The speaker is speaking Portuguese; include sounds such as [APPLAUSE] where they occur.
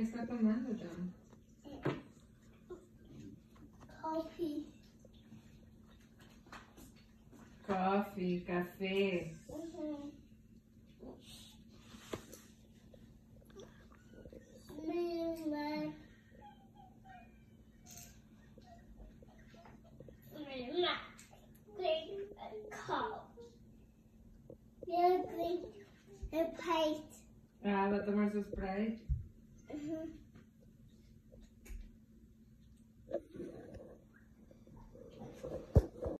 está tomando, John? Coffee. Coffee, café. Mhm. Green green and paint. Ah, vai tomar seu spray? Mm-hmm. [LAUGHS]